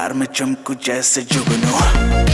यार मैं चमकू जैसे जुगनू।